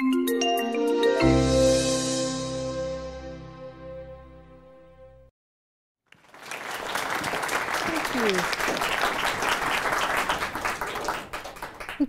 I'm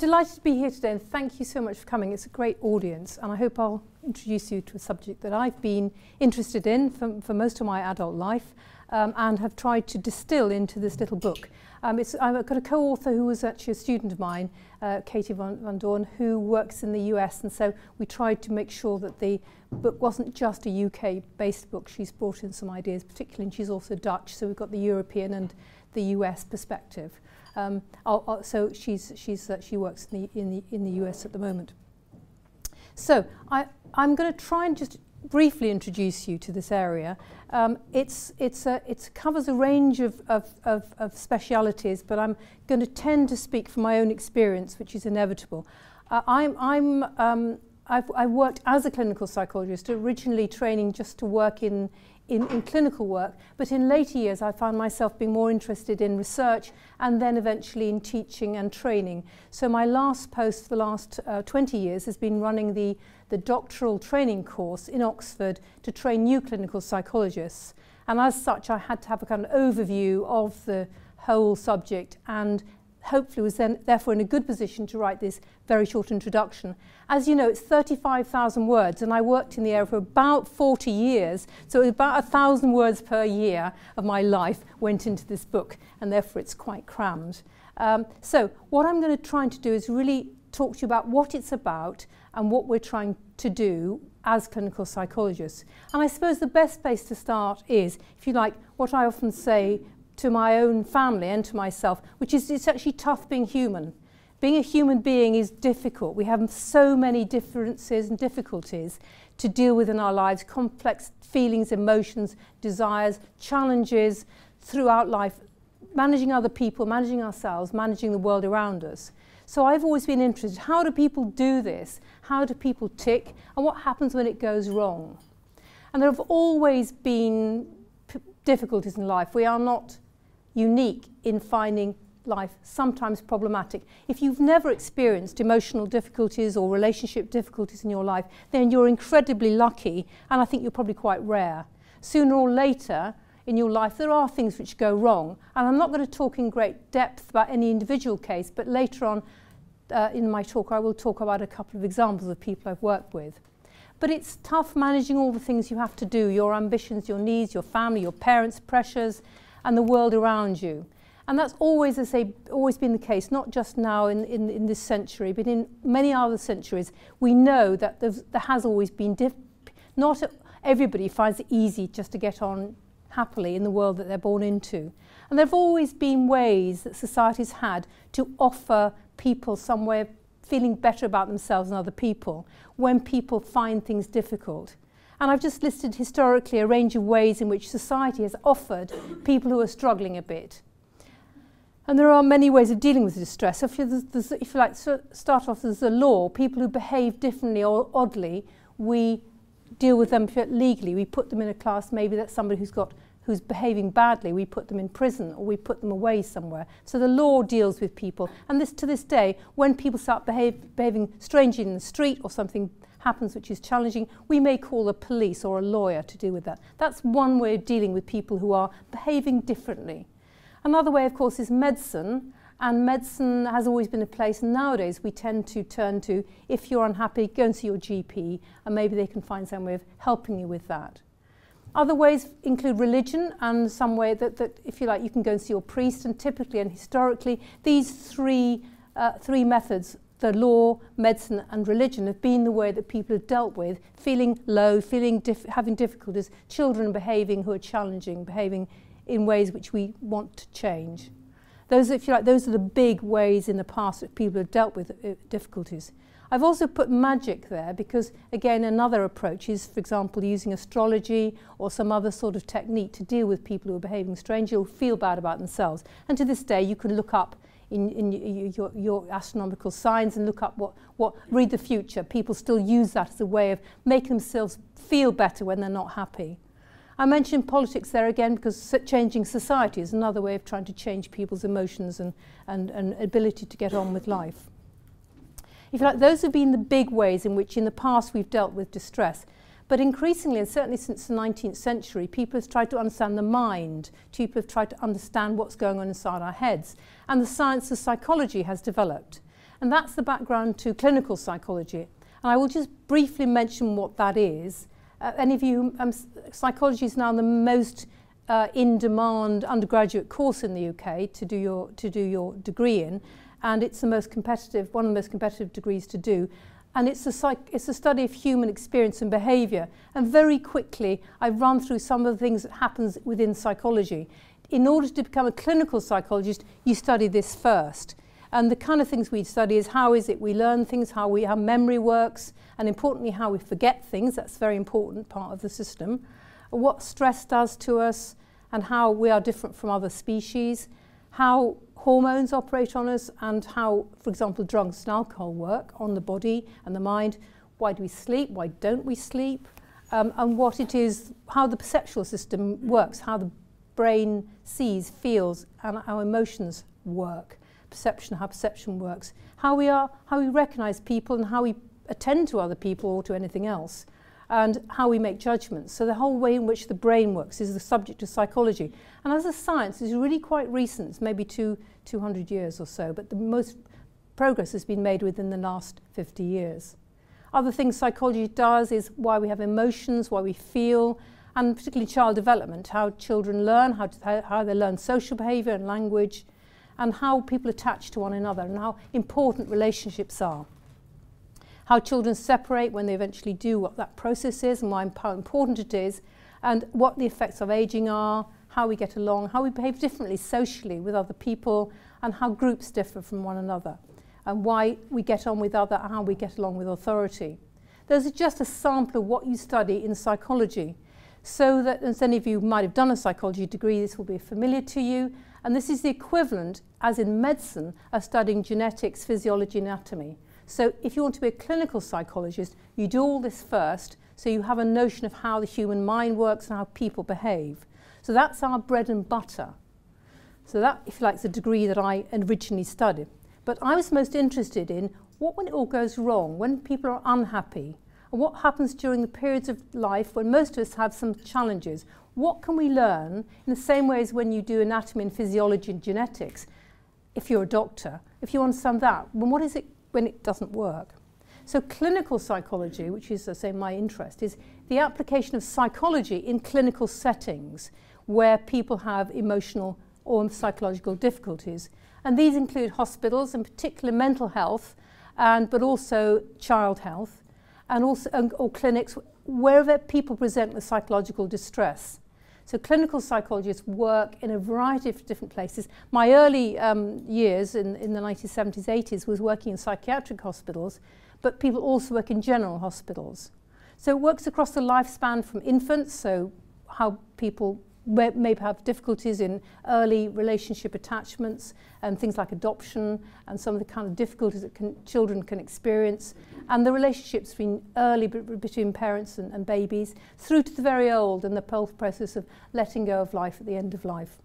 delighted to be here today and thank you so much for coming. It's a great audience and I hope I'll introduce you to a subject that I've been interested in for, for most of my adult life um, and have tried to distill into this little book. Um, it's, I've got a co-author who was actually a student of mine, uh, Katie Van, Van Doorn, who works in the US and so we tried to make sure that the book wasn't just a UK-based book. She's brought in some ideas, particularly, and she's also Dutch, so we've got the European and the US perspective. Um, I'll, I'll, so she's, she's, uh, she works in the, in, the, in the US at the moment. So I, I'm going to try and just briefly introduce you to this area. Um, it's, it's a, it covers a range of, of, of, of specialities, but I'm going to tend to speak from my own experience, which is inevitable. Uh, I'm, I'm, um, I've, I worked as a clinical psychologist, originally training just to work in, in, in clinical work, but in later years I found myself being more interested in research and then eventually in teaching and training. So my last post for the last uh, 20 years has been running the, the doctoral training course in Oxford to train new clinical psychologists. And as such, I had to have a kind of overview of the whole subject and hopefully was then therefore in a good position to write this very short introduction. As you know, it's 35,000 words, and I worked in the area for about 40 years, so about a thousand words per year of my life went into this book, and therefore it's quite crammed. Um, so what I'm going to try to do is really talk to you about what it's about and what we're trying to do as clinical psychologists. And I suppose the best place to start is, if you like, what I often say to my own family and to myself, which is it's actually tough being human. Being a human being is difficult. We have so many differences and difficulties to deal with in our lives, complex feelings, emotions, desires, challenges throughout life, managing other people, managing ourselves, managing the world around us. So I've always been interested, how do people do this? How do people tick? And what happens when it goes wrong? And there have always been difficulties in life. We are not unique in finding life sometimes problematic. If you've never experienced emotional difficulties or relationship difficulties in your life, then you're incredibly lucky, and I think you're probably quite rare. Sooner or later in your life, there are things which go wrong, and I'm not going to talk in great depth about any individual case, but later on uh, in my talk, I will talk about a couple of examples of people I've worked with. But it's tough managing all the things you have to do, your ambitions, your needs, your family, your parents' pressures, and the world around you. And that's always, as I say, always been the case, not just now in, in, in this century, but in many other centuries. We know that there has always been, not everybody finds it easy just to get on happily in the world that they're born into. And there have always been ways that society's had to offer people some way of feeling better about themselves and other people when people find things difficult. And I've just listed historically a range of ways in which society has offered people who are struggling a bit. And there are many ways of dealing with distress. So if, you, if you like to start off as a law, people who behave differently or oddly, we deal with them legally. We put them in a class, maybe that's somebody who's got who's behaving badly, we put them in prison or we put them away somewhere. So the law deals with people. And this to this day, when people start behave, behaving strangely in the street or something happens which is challenging, we may call the police or a lawyer to deal with that. That's one way of dealing with people who are behaving differently. Another way, of course, is medicine. And medicine has always been a place, nowadays we tend to turn to, if you're unhappy, go and see your GP, and maybe they can find some way of helping you with that. Other ways include religion and some way that, that, if you like, you can go and see your priest. And typically and historically, these three, uh, three methods the law, medicine, and religion have been the way that people have dealt with feeling low, feeling dif having difficulties, children behaving who are challenging, behaving in ways which we want to change. Those, if you like, those are the big ways in the past that people have dealt with uh, difficulties. I've also put magic there because, again, another approach is, for example, using astrology or some other sort of technique to deal with people who are behaving strangely or feel bad about themselves. And to this day, you can look up in, in your, your astronomical signs and look up what, what, read the future. People still use that as a way of making themselves feel better when they're not happy. I mentioned politics there again because changing society is another way of trying to change people's emotions and, and, and ability to get on with life. If you like, those have been the big ways in which in the past we've dealt with distress. But increasingly, and certainly since the 19th century, people have tried to understand the mind. People have tried to understand what's going on inside our heads. And the science of psychology has developed. And that's the background to clinical psychology. And I will just briefly mention what that is. Uh, any of you, um, psychology is now the most uh, in-demand undergraduate course in the UK to do your to do your degree in, and it's the most competitive, one of the most competitive degrees to do. And it's a, psych, it's a study of human experience and behaviour. And very quickly, I've run through some of the things that happens within psychology. In order to become a clinical psychologist, you study this first. And the kind of things we study is how is it we learn things, how, we, how memory works, and importantly, how we forget things. That's a very important part of the system. What stress does to us, and how we are different from other species, how hormones operate on us, and how, for example, drugs and alcohol work on the body and the mind. Why do we sleep? Why don't we sleep? Um, and what it is, how the perceptual system works, how the brain sees, feels, and how emotions work perception, how perception works, how we are, how we recognize people and how we attend to other people or to anything else, and how we make judgments. So the whole way in which the brain works is the subject of psychology. And as a science, it's really quite recent, it's maybe two, 200 years or so, but the most progress has been made within the last 50 years. Other things psychology does is why we have emotions, why we feel, and particularly child development, how children learn, how, to, how they learn social behaviour and language, and how people attach to one another and how important relationships are. How children separate when they eventually do, what that process is and why, how important it is, and what the effects of aging are, how we get along, how we behave differently socially with other people, and how groups differ from one another, and why we get on with other, how we get along with authority. Those are just a sample of what you study in psychology. So that, as any of you might have done a psychology degree, this will be familiar to you, and this is the equivalent, as in medicine, of studying genetics, physiology, anatomy. So if you want to be a clinical psychologist, you do all this first, so you have a notion of how the human mind works and how people behave. So that's our bread and butter. So that, if you like, is the degree that I originally studied. But I was most interested in what when it all goes wrong, when people are unhappy, and what happens during the periods of life when most of us have some challenges. What can we learn in the same way as when you do anatomy and physiology and genetics, if you're a doctor, if you understand that, well, what is it when it doesn't work? So clinical psychology, which is, I say, my interest, is the application of psychology in clinical settings where people have emotional or psychological difficulties. And these include hospitals, in particular mental health, and, but also child health, and also, or clinics, wherever people present with psychological distress. So clinical psychologists work in a variety of different places. My early um, years in, in the 1970s, 80s was working in psychiatric hospitals, but people also work in general hospitals. So it works across the lifespan from infants, so how people may have difficulties in early relationship attachments and things like adoption and some of the kind of difficulties that can, children can experience and the relationships between early between parents and, and babies through to the very old and the process of letting go of life at the end of life.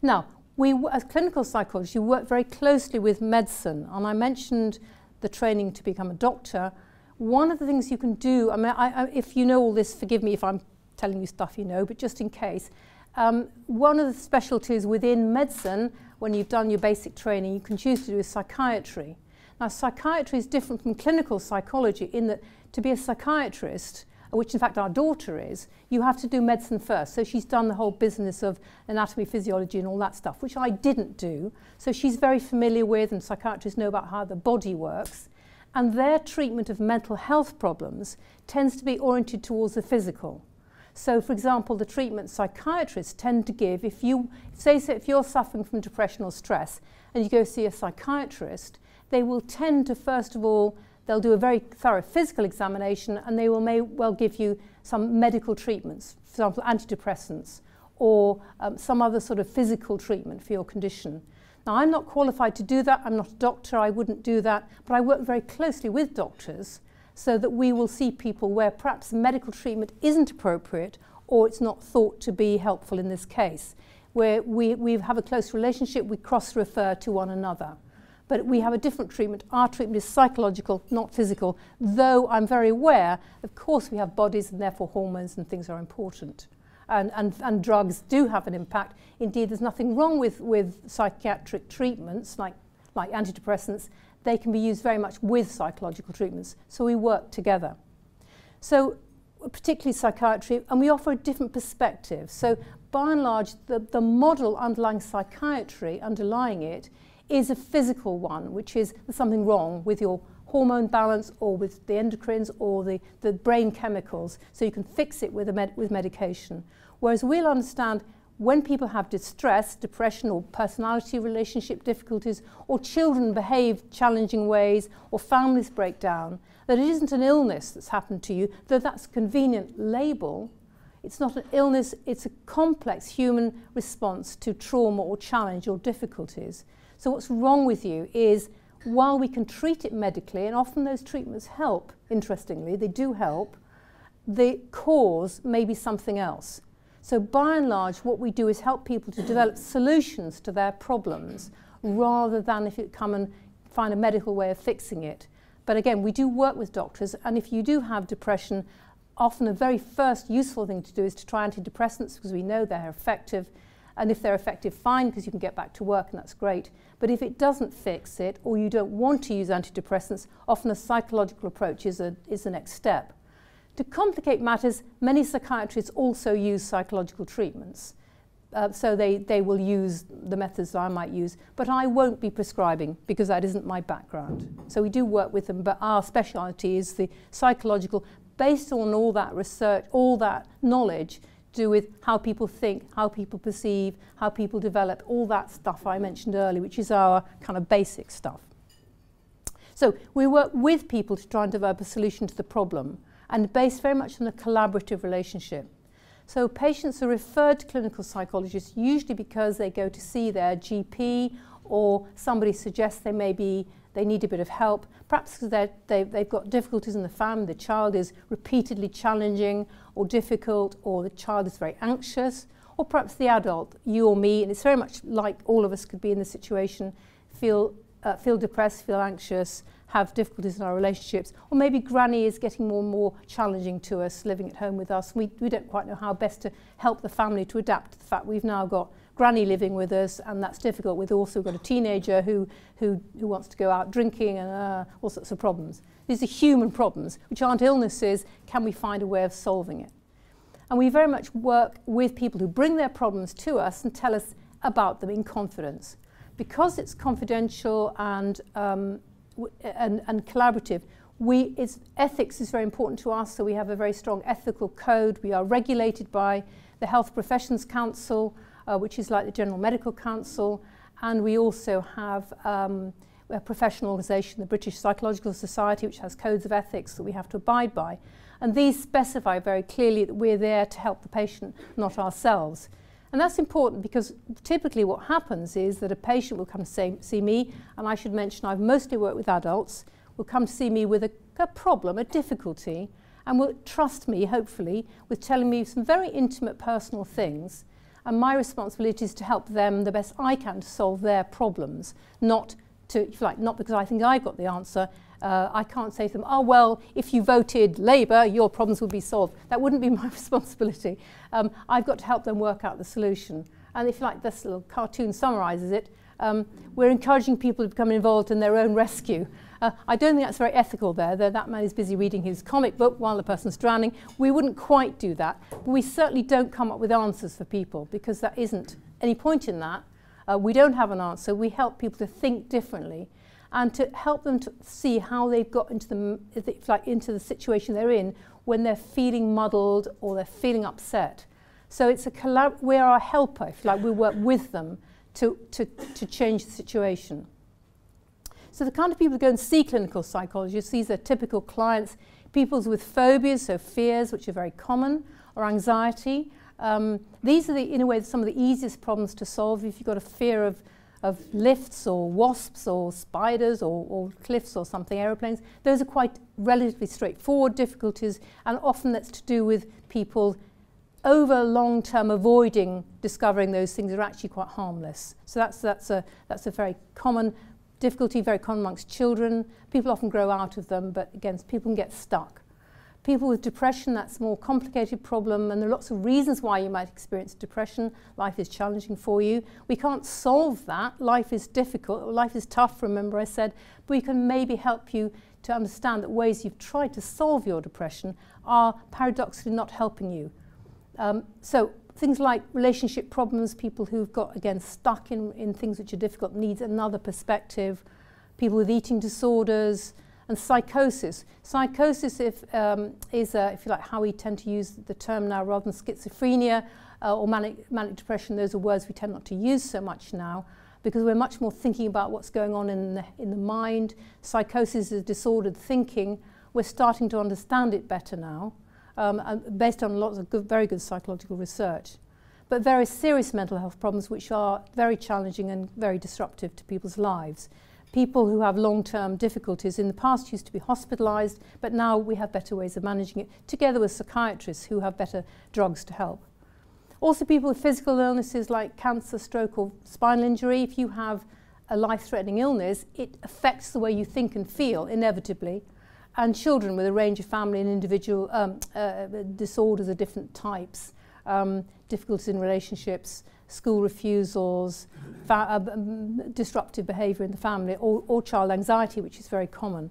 Now, we, as clinical psychologists, you work very closely with medicine and I mentioned the training to become a doctor. One of the things you can do, I mean, I, I, if you know all this, forgive me if I'm telling you stuff you know, but just in case. Um, one of the specialties within medicine, when you've done your basic training, you can choose to do is psychiatry. Now, psychiatry is different from clinical psychology in that to be a psychiatrist, which in fact our daughter is, you have to do medicine first. So she's done the whole business of anatomy, physiology, and all that stuff, which I didn't do. So she's very familiar with, and psychiatrists know about how the body works. And their treatment of mental health problems tends to be oriented towards the physical. So, for example, the treatment psychiatrists tend to give, if you say so if you're suffering from depression or stress and you go see a psychiatrist, they will tend to, first of all, they'll do a very thorough physical examination and they will may well give you some medical treatments, for example, antidepressants or um, some other sort of physical treatment for your condition. Now, I'm not qualified to do that. I'm not a doctor. I wouldn't do that. But I work very closely with doctors so that we will see people where perhaps medical treatment isn't appropriate or it's not thought to be helpful in this case, where we, we have a close relationship, we cross-refer to one another. but we have a different treatment. Our treatment is psychological, not physical, though I'm very aware, of course, we have bodies and therefore hormones and things are important. And, and, and drugs do have an impact. Indeed, there's nothing wrong with, with psychiatric treatments like, like antidepressants. They can be used very much with psychological treatments. So we work together. So particularly psychiatry, and we offer a different perspective. So by and large, the, the model underlying psychiatry, underlying it, is a physical one, which is there's something wrong with your hormone balance or with the endocrines or the, the brain chemicals, so you can fix it with, med with medication. Whereas we'll understand when people have distress, depression or personality relationship difficulties, or children behave challenging ways, or families break down, that it isn't an illness that's happened to you, though that's a convenient label. It's not an illness, it's a complex human response to trauma or challenge or difficulties. So what's wrong with you is while we can treat it medically, and often those treatments help, interestingly, they do help, the cause may be something else. So by and large, what we do is help people to develop solutions to their problems rather than if you come and find a medical way of fixing it. But again, we do work with doctors, and if you do have depression, often the very first useful thing to do is to try antidepressants because we know they're effective and if they're effective, fine, because you can get back to work and that's great. But if it doesn't fix it, or you don't want to use antidepressants, often a psychological approach is, a, is the next step. To complicate matters, many psychiatrists also use psychological treatments. Uh, so they, they will use the methods that I might use, but I won't be prescribing because that isn't my background. So we do work with them, but our speciality is the psychological, based on all that research, all that knowledge, to do with how people think, how people perceive, how people develop, all that stuff I mentioned earlier, which is our kind of basic stuff. So we work with people to try and develop a solution to the problem and based very much on a collaborative relationship. So patients are referred to clinical psychologists usually because they go to see their GP or somebody suggests they may be they need a bit of help, perhaps because they've, they've got difficulties in the family, the child is repeatedly challenging or difficult, or the child is very anxious, or perhaps the adult, you or me, and it's very much like all of us could be in this situation, feel, uh, feel depressed, feel anxious, have difficulties in our relationships, or maybe granny is getting more and more challenging to us living at home with us. We, we don't quite know how best to help the family to adapt to the fact we've now got granny living with us, and that's difficult. We've also got a teenager who, who, who wants to go out drinking and uh, all sorts of problems. These are human problems, which aren't illnesses. Can we find a way of solving it? And we very much work with people who bring their problems to us and tell us about them in confidence. Because it's confidential and, um, and, and collaborative, we, it's, ethics is very important to us, so we have a very strong ethical code. We are regulated by the Health Professions Council, uh, which is like the General Medical Council, and we also have um, a professional organisation, the British Psychological Society, which has codes of ethics that we have to abide by. And these specify very clearly that we're there to help the patient, not ourselves. And that's important because typically what happens is that a patient will come to say, see me, and I should mention I've mostly worked with adults, will come to see me with a, a problem, a difficulty, and will trust me, hopefully, with telling me some very intimate personal things. And my responsibility is to help them the best I can to solve their problems, not to, if you like, not because I think I've got the answer, Uh, I can't say to them, oh, well, if you voted Labour, your problems would be solved. That wouldn't be my responsibility. Um, I've got to help them work out the solution. And if you like this little cartoon summarises it, um, we're encouraging people to become involved in their own rescue. Uh, I don't think that's very ethical there. That, that man is busy reading his comic book while the person's drowning. We wouldn't quite do that. But we certainly don't come up with answers for people because that isn't any point in that. Uh, we don't have an answer. We help people to think differently and to help them to see how they've got into the, like, into the situation they're in when they're feeling muddled or they're feeling upset. So it's a collab we are a helper, if like we work with them to, to, to change the situation. So the kind of people who go and see clinical psychologists, these are typical clients, people with phobias, so fears, which are very common, or anxiety. Um, these are, the, in a way, some of the easiest problems to solve. If you've got a fear of, of lifts or wasps or spiders or, or cliffs or something, aeroplanes, those are quite relatively straightforward difficulties, and often that's to do with people over long term avoiding discovering those things are actually quite harmless. So that's, that's, a, that's a very common Difficulty very common amongst children. People often grow out of them, but again, people can get stuck. People with depression, that's a more complicated problem, and there are lots of reasons why you might experience depression. Life is challenging for you. We can't solve that. Life is difficult. Life is tough, remember I said, but we can maybe help you to understand that ways you've tried to solve your depression are paradoxically not helping you. Um, so things like relationship problems, people who've got, again, stuck in, in things which are difficult, needs another perspective, people with eating disorders, and psychosis. Psychosis if, um, is, uh, if you like, how we tend to use the term now rather than schizophrenia uh, or manic, manic depression. Those are words we tend not to use so much now because we're much more thinking about what's going on in the, in the mind. Psychosis is disordered thinking. We're starting to understand it better now, um, based on lots of good, very good psychological research. But very serious mental health problems which are very challenging and very disruptive to people's lives people who have long-term difficulties in the past used to be hospitalized, but now we have better ways of managing it, together with psychiatrists who have better drugs to help. Also people with physical illnesses like cancer, stroke or spinal injury, if you have a life-threatening illness, it affects the way you think and feel, inevitably. And children with a range of family and individual um, uh, disorders of different types, um, difficulties in relationships, school refusals, uh, disruptive behaviour in the family, or, or child anxiety, which is very common.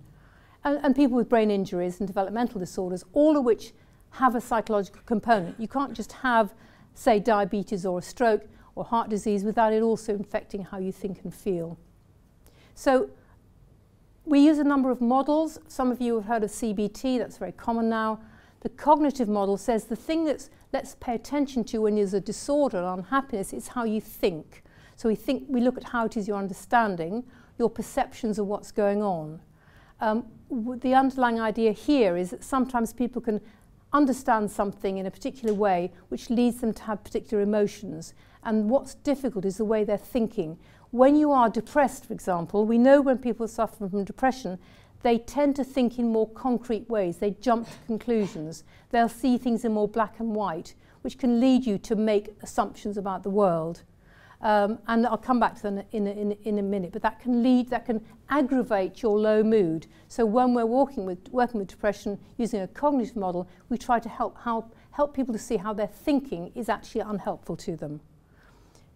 And, and people with brain injuries and developmental disorders, all of which have a psychological component. You can't just have, say, diabetes or a stroke or heart disease without it also infecting how you think and feel. So we use a number of models. Some of you have heard of CBT, that's very common now. The cognitive model says the thing that's let's pay attention to when there's a disorder or unhappiness is how you think. So we think we look at how it is your understanding, your perceptions of what's going on. Um, the underlying idea here is that sometimes people can understand something in a particular way which leads them to have particular emotions. And what's difficult is the way they're thinking. When you are depressed, for example, we know when people suffer from depression, they tend to think in more concrete ways. They jump to conclusions. They'll see things in more black and white, which can lead you to make assumptions about the world. Um, and I'll come back to that in a, in, a, in a minute, but that can lead, that can aggravate your low mood. So when we're working with, working with depression using a cognitive model, we try to help, help, help people to see how their thinking is actually unhelpful to them.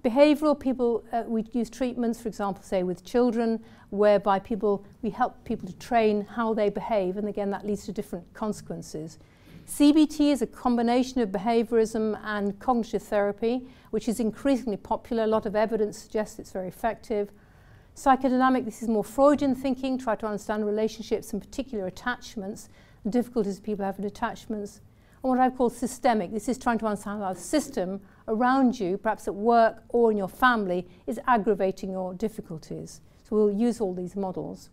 Behavioural people, uh, we use treatments, for example, say with children, whereby people, we help people to train how they behave, and again, that leads to different consequences. CBT is a combination of behaviorism and cognitive therapy, which is increasingly popular. A lot of evidence suggests it's very effective. Psychodynamic, this is more Freudian thinking, try to understand relationships and particular attachments, the difficulties people have with attachments. And what I call systemic, this is trying to understand how the system around you, perhaps at work or in your family, is aggravating your difficulties. So we'll use all these models.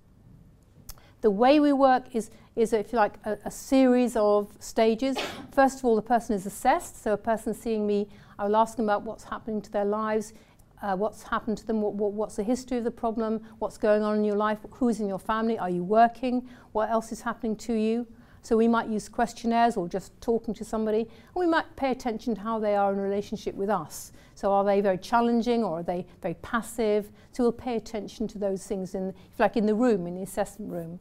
The way we work is, is if you like, a, a series of stages. First of all, the person is assessed. So a person seeing me, I will ask them about what's happening to their lives, uh, what's happened to them, what, what, what's the history of the problem, what's going on in your life, who's in your family, are you working, what else is happening to you. So we might use questionnaires or just talking to somebody. And we might pay attention to how they are in relationship with us. So are they very challenging or are they very passive? So we'll pay attention to those things in, if like in the room, in the assessment room.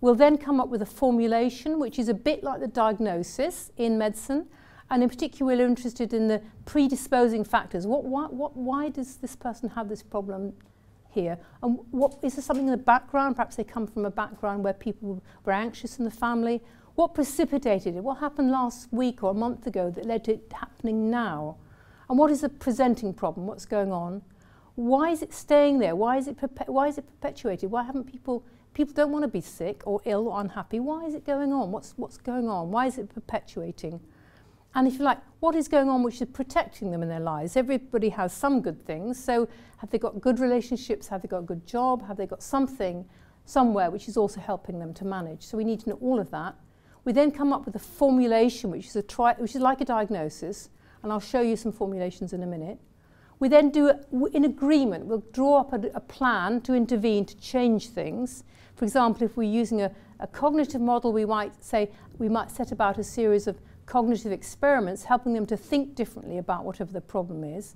We'll then come up with a formulation, which is a bit like the diagnosis in medicine. And in particular, we're interested in the predisposing factors. What, why, what, why does this person have this problem? Here? And what is there something in the background? Perhaps they come from a background where people were anxious in the family. What precipitated it? What happened last week or a month ago that led to it happening now? And what is the presenting problem? What's going on? Why is it staying there? Why is it, why is it perpetuated? Why haven't people, people don't want to be sick or ill or unhappy. Why is it going on? What's, what's going on? Why is it perpetuating? And if you like, what is going on which is protecting them in their lives? Everybody has some good things. So have they got good relationships? Have they got a good job? Have they got something somewhere which is also helping them to manage? So we need to know all of that. We then come up with a formulation which is, a tri which is like a diagnosis. And I'll show you some formulations in a minute. We then do, in agreement, we'll draw up a, a plan to intervene to change things. For example, if we're using a, a cognitive model, we might say, we might set about a series of cognitive experiments, helping them to think differently about whatever the problem is.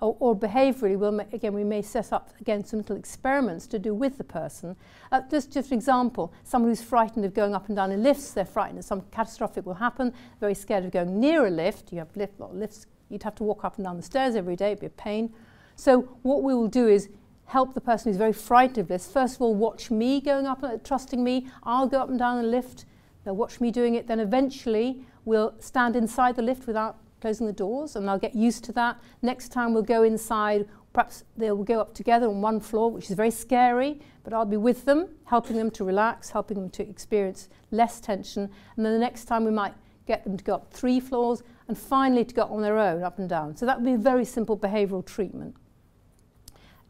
or, or behaviourally, we'll again, we may set up again some little experiments to do with the person. Uh, just, just an example, someone who's frightened of going up and down in lifts, they're frightened that something catastrophic will happen, very scared of going near a lift, you have lift, lot of lifts, you'd have to walk up and down the stairs every day, it'd be a pain. So what we will do is help the person who's very frightened of this, first of all, watch me going up, uh, trusting me, I'll go up and down the lift, they'll watch me doing it, then eventually we'll stand inside the lift without closing the doors and they'll get used to that. Next time we'll go inside, perhaps they'll go up together on one floor, which is very scary, but I'll be with them, helping them to relax, helping them to experience less tension. And then the next time we might get them to go up three floors and finally to go on their own up and down. So that would be a very simple behavioural treatment.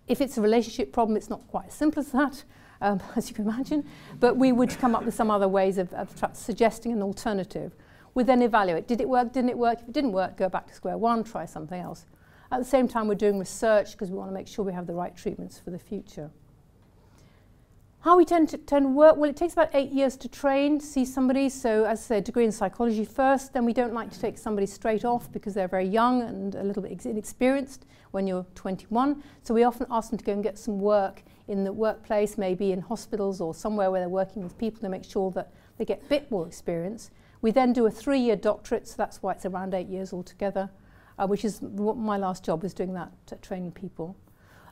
If it's a relationship problem, it's not quite as simple as that, um, as you can imagine, but we would come up with some other ways of, of suggesting an alternative. We then evaluate. Did it work? Didn't it work? If it didn't work, go back to square one, try something else. At the same time, we're doing research because we want to make sure we have the right treatments for the future. How we tend to, tend work? Well, it takes about eight years to train, see somebody. So, as I said, degree in psychology first. Then we don't like to take somebody straight off because they're very young and a little bit inexperienced when you're 21. So we often ask them to go and get some work in the workplace, maybe in hospitals or somewhere where they're working with people to make sure that they get a bit more experience. We then do a three-year doctorate, so that's why it's around eight years altogether, uh, which is what my last job is doing that, training people.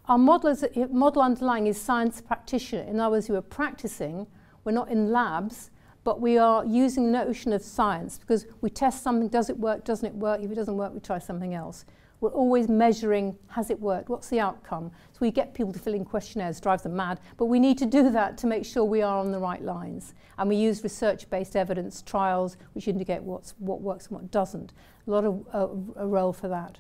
Our model, is, model underlying is science practitioner. In other words, we are practicing, we're not in labs, but we are using the notion of science because we test something, does it work, doesn't it work? If it doesn't work, we try something else. We're always measuring, has it worked? What's the outcome? So we get people to fill in questionnaires, drives them mad, but we need to do that to make sure we are on the right lines. And we use research-based evidence trials, which indicate what's, what works and what doesn't. A lot of uh, a role for that.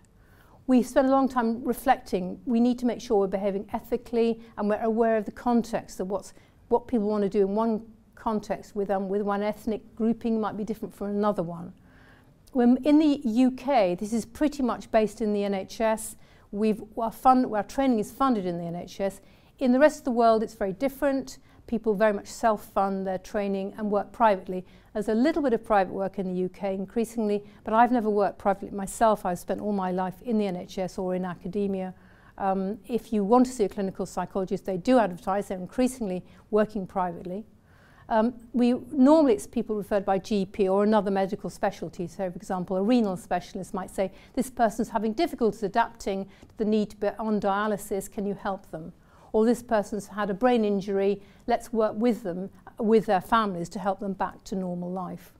We spend a long time reflecting. We need to make sure we're behaving ethically and we're aware of the context of what's, what people want to do in one context with, um, with one ethnic grouping might be different from another one. When in the UK, this is pretty much based in the NHS. We've, our, fund, our training is funded in the NHS. In the rest of the world, it's very different. People very much self-fund their training and work privately. There's a little bit of private work in the UK increasingly, but I've never worked privately myself. I've spent all my life in the NHS or in academia. Um, if you want to see a clinical psychologist, they do advertise. They're increasingly working privately. Um, we, normally it's people referred by GP or another medical specialty. So, for example, a renal specialist might say, this person's having difficulties adapting to the need to be on dialysis, can you help them? Or this person's had a brain injury, let's work with them, with their families to help them back to normal life.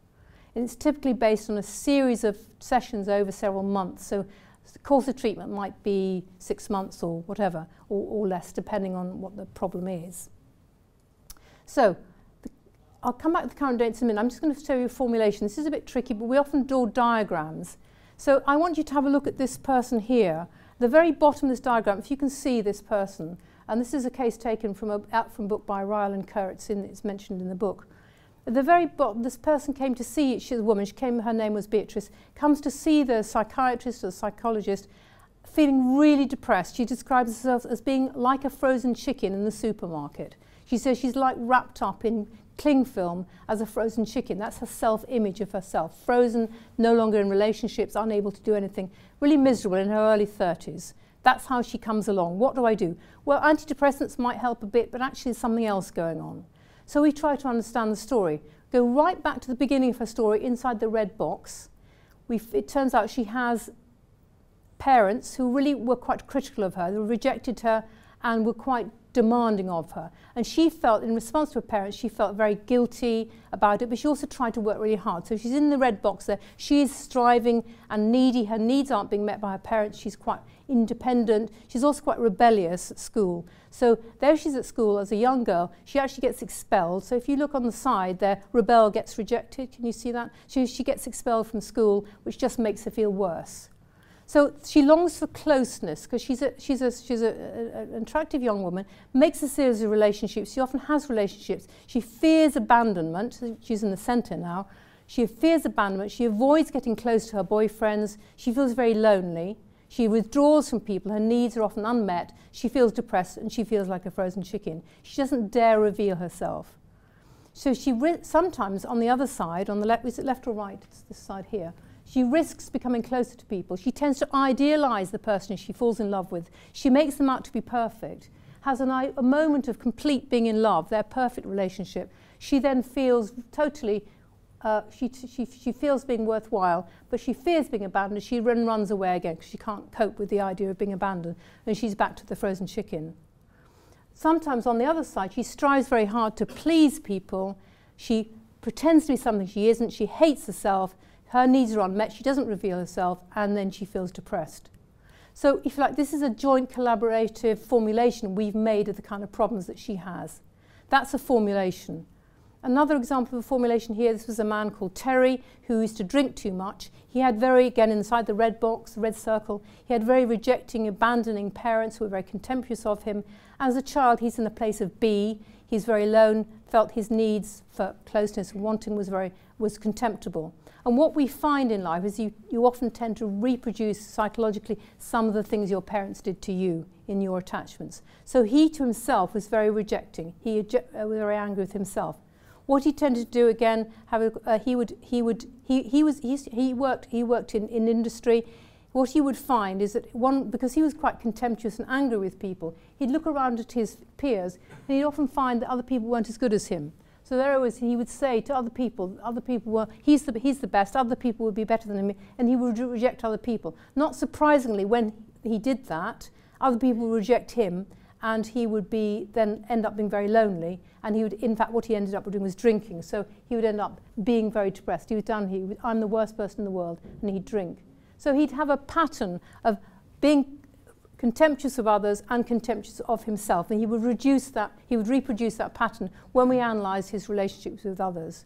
And it's typically based on a series of sessions over several months. So the course of treatment might be six months or whatever, or, or less, depending on what the problem is. So I'll come back to the current dates in a minute. I'm just going to show you a formulation. This is a bit tricky, but we often draw diagrams. So I want you to have a look at this person here. The very bottom of this diagram, if you can see this person, and this is a case taken from a, out from book by Ryle and Kerr, it's, in, it's mentioned in the book. At the very bottom, this person came to see, she's a woman, she came, her name was Beatrice, comes to see the psychiatrist or the psychologist, feeling really depressed. She describes herself as being like a frozen chicken in the supermarket. She says she's like wrapped up in cling film as a frozen chicken. That's her self-image of herself. Frozen, no longer in relationships, unable to do anything. Really miserable in her early 30s. That's how she comes along. What do I do? Well, antidepressants might help a bit, but actually there's something else going on. So we try to understand the story. Go right back to the beginning of her story inside the red box. we it turns out she has parents who really were quite critical of her, who rejected her and were quite demanding of her. And she felt, in response to her parents, she felt very guilty about it, but she also tried to work really hard. So she's in the red box there. She is striving and needy. Her needs aren't being met by her parents. She's quite independent. She's also quite rebellious at school. So there she's at school as a young girl. She actually gets expelled. So if you look on the side there, rebel gets rejected. Can you see that? She, she gets expelled from school, which just makes her feel worse. So she longs for closeness because she's, a, she's, a, she's a, a, an attractive young woman, makes a series of relationships. She often has relationships. She fears abandonment. She's in the centre now. She fears abandonment. She avoids getting close to her boyfriends. She feels very lonely. She withdraws from people. Her needs are often unmet. She feels depressed and she feels like a frozen chicken. She doesn't dare reveal herself. So she sometimes on the other side, on the left, is it left or right? It's this side here She risks becoming closer to people. She tends to idealize the person she falls in love with. She makes them out to be perfect, has an, a moment of complete being in love, their perfect relationship. She then feels totally, uh, she, she, she feels being worthwhile, but she fears being abandoned. She run, runs away again because she can't cope with the idea of being abandoned. And she's back to the frozen chicken. Sometimes on the other side, she strives very hard to please people. She pretends to be something she isn't. She hates herself her needs are unmet, she doesn't reveal herself, and then she feels depressed. So, if you like, this is a joint collaborative formulation we've made of the kind of problems that she has. That's a formulation. Another example of a formulation here, this was a man called Terry who used to drink too much. He had very, again, inside the red box, the red circle, he had very rejecting, abandoning parents who were very contemptuous of him. As a child, he's in the place of B. He's very alone, felt his needs for closeness and wanting was very was contemptible. And what we find in life is you, you often tend to reproduce psychologically some of the things your parents did to you in your attachments. So he to himself was very rejecting. He uh, was very angry with himself. What he tended to do again, a, uh, he would he would he, he was, he, he worked he worked in, in industry. What he would find is that one because he was quite contemptuous and angry with people, he'd look around at his peers and he'd often find that other people weren't as good as him. So there was, he would say to other people, other people were, he's the, he's the best, other people would be better than him, and he would reject other people. Not surprisingly, when he did that, other people would reject him, and he would be then end up being very lonely, and he would, in fact, what he ended up doing was drinking. So he would end up being very depressed. He was down I'm the worst person in the world, and he'd drink. So he'd have a pattern of being contemptuous of others and contemptuous of himself. And he would reduce that, he would reproduce that pattern when we analyse his relationships with others.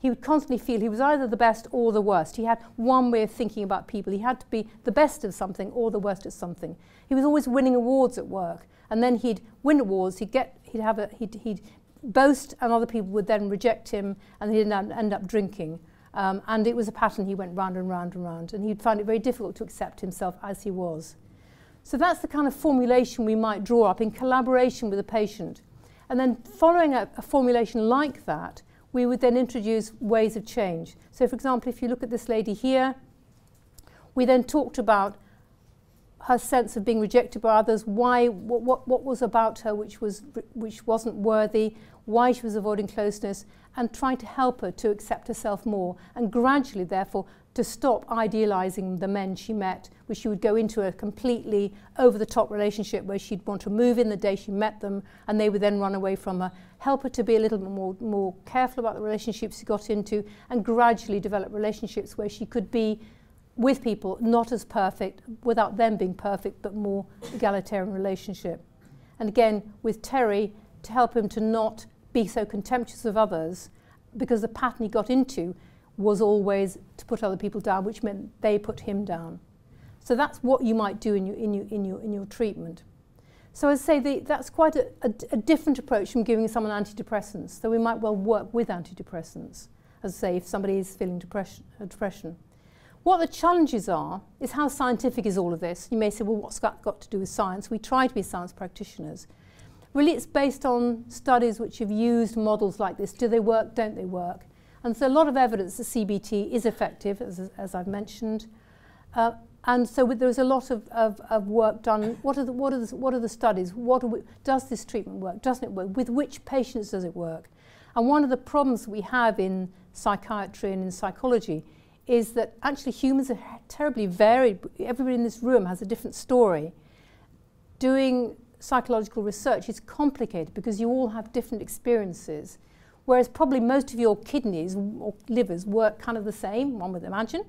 He would constantly feel he was either the best or the worst. He had one way of thinking about people. He had to be the best of something or the worst at something. He was always winning awards at work. And then he'd win awards, he'd get he'd have a he'd, he'd boast and other people would then reject him and he'd end up drinking. Um, and it was a pattern he went round and round and round. And he'd find it very difficult to accept himself as he was. So that's the kind of formulation we might draw up in collaboration with the patient. And then following a, a formulation like that, we would then introduce ways of change. So for example, if you look at this lady here, we then talked about her sense of being rejected by others, why, what, what, what was about her which, was, which wasn't worthy, why she was avoiding closeness, and trying to help her to accept herself more, and gradually, therefore, to stop idealizing the men she met, where she would go into a completely over the top relationship where she'd want to move in the day she met them and they would then run away from her. Help her to be a little bit more, more careful about the relationships she got into and gradually develop relationships where she could be with people not as perfect without them being perfect but more egalitarian relationship. And again, with Terry, to help him to not be so contemptuous of others because the pattern he got into was always to put other people down, which meant they put him down. So that's what you might do in your, in your, in your, in your treatment. So I say the, that's quite a, a, a different approach from giving someone antidepressants. So we might well work with antidepressants, as I say, if somebody is feeling depression. Uh, depression. What the challenges are is how scientific is all of this? You may say, well, what's got, got to do with science? We try to be science practitioners. Really, it's based on studies which have used models like this. Do they work? Don't they work? And so a lot of evidence that CBT is effective, as, as I've mentioned. Uh, and so there's a lot of, of, of work done. What are, the, what, are the, what are the studies? What we, does this treatment work? Doesn't it work? With which patients does it work? And one of the problems we have in psychiatry and in psychology is that actually humans are terribly varied. Everybody in this room has a different story. Doing psychological research is complicated because you all have different experiences whereas probably most of your kidneys or livers work kind of the same, one would imagine,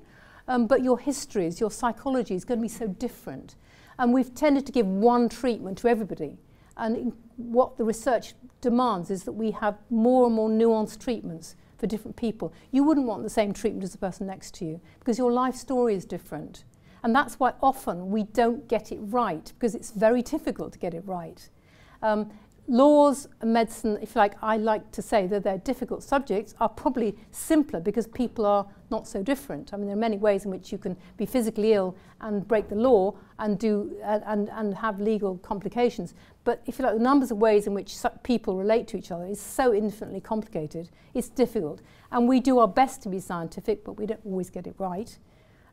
um, but your histories, your psychology is going to be so different. And we've tended to give one treatment to everybody. And what the research demands is that we have more and more nuanced treatments for different people. You wouldn't want the same treatment as the person next to you because your life story is different. And that's why often we don't get it right because it's very difficult to get it right. Um, laws and medicine, if like, I like to say that they're difficult subjects, are probably simpler because people are not so different. I mean, there are many ways in which you can be physically ill and break the law and, do, uh, and, and have legal complications. But if you like, the numbers of ways in which people relate to each other is so infinitely complicated, it's difficult. And we do our best to be scientific, but we don't always get it right.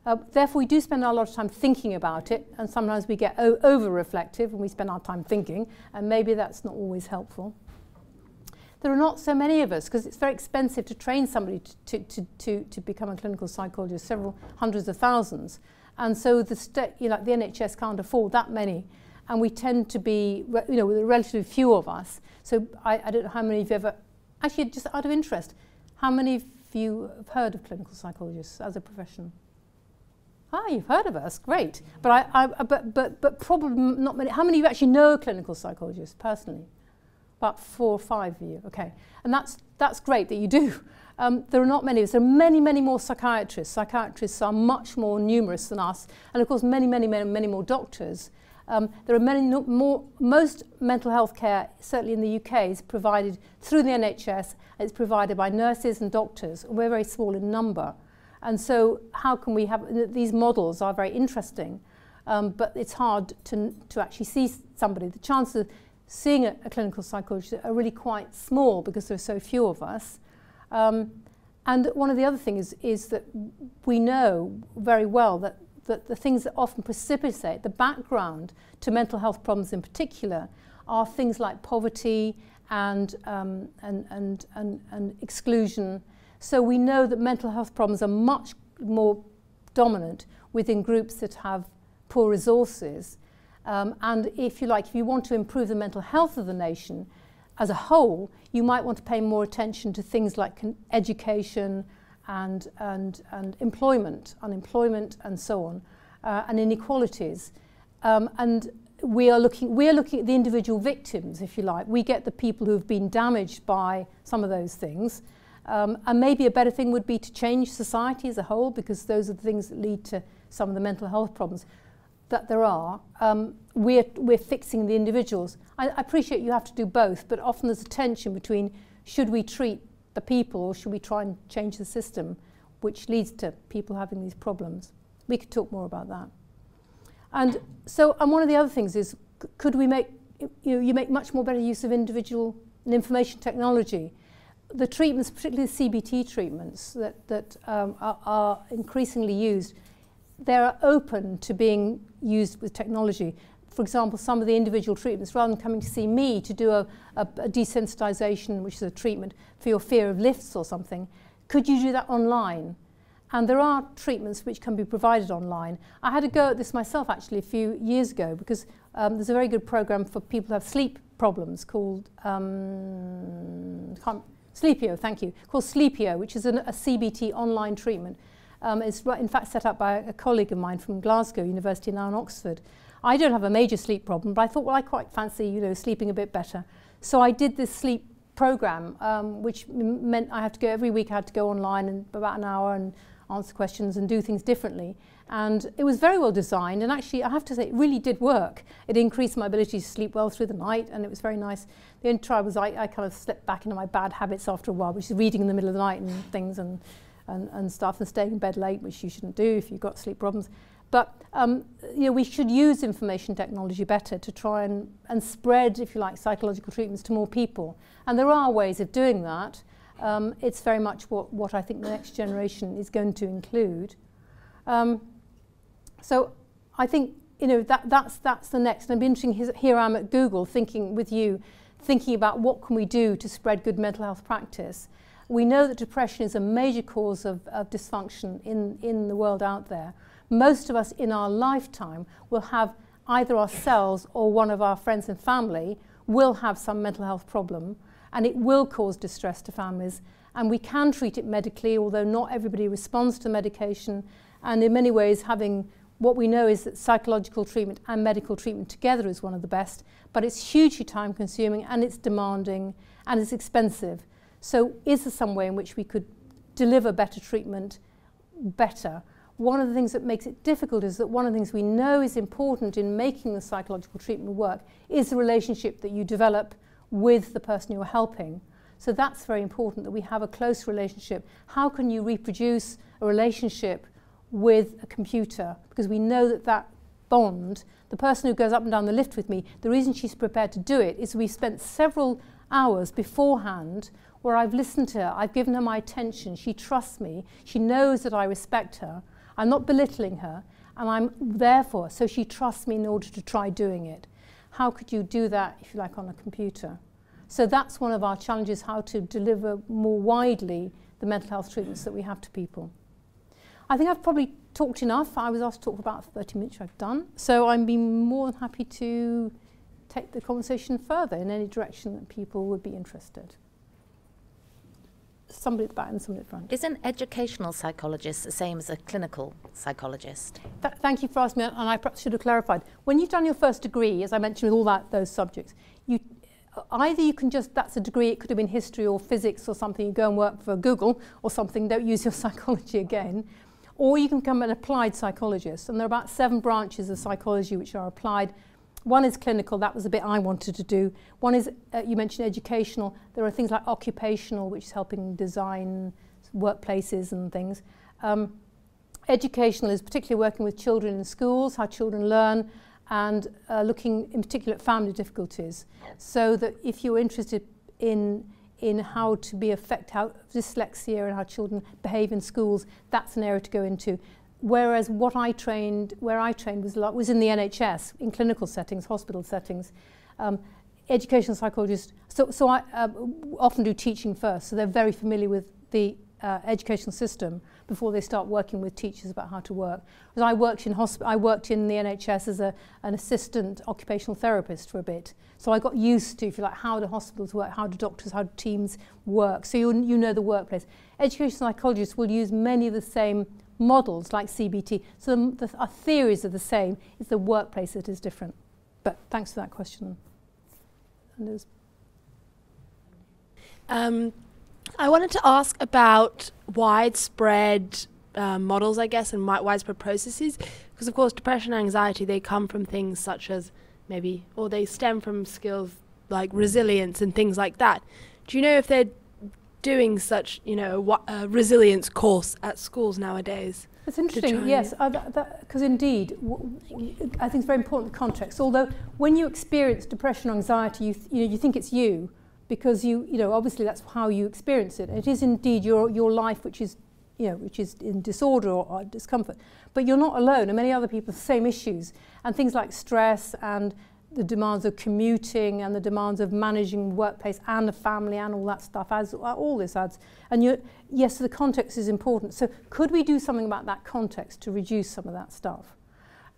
Uh, therefore, we do spend a lot of time thinking about it, and sometimes we get over reflective and we spend our time thinking, and maybe that's not always helpful. There are not so many of us because it's very expensive to train somebody to, to, to, to become a clinical psychologist, several hundreds of thousands. And so the, you know, the NHS can't afford that many. And we tend to be, you know, with a relatively few of us. So I, I don't know how many of you ever, actually just out of interest, how many of you have heard of clinical psychologists as a profession? Ah, you've heard of us, great. But, I, I, but, but, but probably not many. How many of you actually know clinical psychologists personally? About four or five of you, okay. And that's, that's great that you do. Um, there are not many of us. There are many, many more psychiatrists. Psychiatrists are much more numerous than us. And of course, many, many, many, many more doctors. Um, there are many no, more, most mental health care, certainly in the UK, is provided through the NHS. It's provided by nurses and doctors. We're very small in number. And so how can we have, these models are very interesting, um, but it's hard to, to actually see somebody. The chances of seeing a, a clinical psychologist are really quite small because there are so few of us. Um, and one of the other things is, that we know very well that, that the things that often precipitate the background to mental health problems in particular are things like poverty and, um, and, and, and, and exclusion. So we know that mental health problems are much more dominant within groups that have poor resources. Um, and if you like, if you want to improve the mental health of the nation, as a whole, you might want to pay more attention to things like education and, and, and employment, unemployment, and so on, uh, and inequalities. Um, and we are looking we are looking at the individual victims, if you like. We get the people who have been damaged by some of those things. Um, and maybe a better thing would be to change society as a whole, because those are the things that lead to some of the mental health problems that there are, um, we're, we're fixing the individuals. I, I appreciate you have to do both, but often there's a tension between should we treat the people or should we try and change the system, which leads to people having these problems. We could talk more about that. And so, and one of the other things is, could we make, you know, you make much more better use of individual and information technology. The treatments, particularly CBT treatments that, that um, are, are increasingly used, they're open to being used with technology. For example, some of the individual treatments, rather than coming to see me to do a, a, a desensitization, which is a treatment for your fear of lifts or something, could you do that online? And there are treatments which can be provided online. I had a go at this myself actually a few years ago because um, there's a very good program for people who have sleep problems called um, Sleepio, thank you, called Sleepio, which is an, a CBT online treatment um, is in fact set up by a colleague of mine from Glasgow University now in Oxford. I don't have a major sleep problem, but I thought, well, I quite fancy, you know, sleeping a bit better. So I did this sleep program, um, which meant I had to go every week. I had to go online and about an hour and answer questions and do things differently. And it was very well designed. And actually, I have to say, it really did work. It increased my ability to sleep well through the night, and it was very nice. The only trouble was I, I kind of slipped back into my bad habits after a while, which is reading in the middle of the night and things and and, and stuff and staying in bed late, which you shouldn't do if you've got sleep problems. But um, you know, we should use information technology better to try and, and spread, if you like, psychological treatments to more people. And there are ways of doing that. Um, it's very much what, what I think the next generation is going to include. Um, so I think you know that, that's, that's the next. And it'd be interesting, here I am at Google thinking with you, thinking about what can we do to spread good mental health practice. We know that depression is a major cause of, of dysfunction in, in the world out there. Most of us in our lifetime will have either ourselves or one of our friends and family will have some mental health problem and it will cause distress to families and we can treat it medically although not everybody responds to medication and in many ways having what we know is that psychological treatment and medical treatment together is one of the best but it's hugely time consuming and it's demanding and it's expensive so is there some way in which we could deliver better treatment better? One of the things that makes it difficult is that one of the things we know is important in making the psychological treatment work is the relationship that you develop with the person you're helping. So that's very important that we have a close relationship. How can you reproduce a relationship with a computer? Because we know that that bond, the person who goes up and down the lift with me, the reason she's prepared to do it is we've spent several hours beforehand where I've listened to her, I've given her my attention, she trusts me, she knows that I respect her. I'm not belittling her, and I'm therefore, so she trusts me in order to try doing it. How could you do that, if you like, on a computer? So that's one of our challenges, how to deliver more widely the mental health treatments that we have to people. I think I've probably talked enough. I was asked to talk for about 30 minutes, I've done. So I'm being more than happy to take the conversation further in any direction that people would be interested. Somebody at the back and somebody at the front. Is an educational psychologist the same as a clinical psychologist? Th thank you for asking me, and I perhaps should have clarified. When you've done your first degree, as I mentioned with all that those subjects, you either you can just that's a degree it could have been history or physics or something you go and work for Google or something don't use your psychology again or you can become an applied psychologist and there are about seven branches of psychology which are applied. One is clinical that was a bit I wanted to do. One is uh, you mentioned educational. There are things like occupational which is helping design workplaces and things. Um, educational is particularly working with children in schools how children learn and uh, looking in particular at family difficulties. So that if you're interested in in how to be affect how dyslexia and how children behave in schools that's an area to go into. Whereas what I trained where I trained was lot was in the NHS in clinical settings hospital settings. Um, educational psychologists so so I uh, often do teaching first so they're very familiar with the uh, educational system before they start working with teachers about how to work. Because I worked in hosp- I worked in the NHS as a, an assistant occupational therapist for a bit. So I got used to, if you like, how do hospitals work, how do doctors, how do teams work. So you, you know the workplace. Educational psychologists will use many of the same models like CBT. So the, the, our theories are the same. It's the workplace that is different. But thanks for that question. Um, I wanted to ask about widespread uh, models, I guess, and widespread processes, because of course, depression and anxiety they come from things such as maybe, or they stem from skills like resilience and things like that. Do you know if they're doing such, you know, resilience course at schools nowadays? It's interesting, yes, because uh, indeed, I think it's very important context. Although when you experience depression, or anxiety, you, you know, you think it's you, because you, you know, obviously that's how you experience it. It is indeed your, your life which is, you know, which is in disorder or, or discomfort. But you're not alone, and many other people have the same issues. And things like stress and the demands of commuting and the demands of managing workplace and the family and all that stuff as uh, all this adds and you yes the context is important so could we do something about that context to reduce some of that stuff